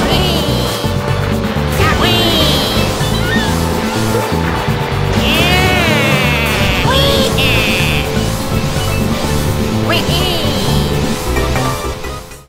Wait.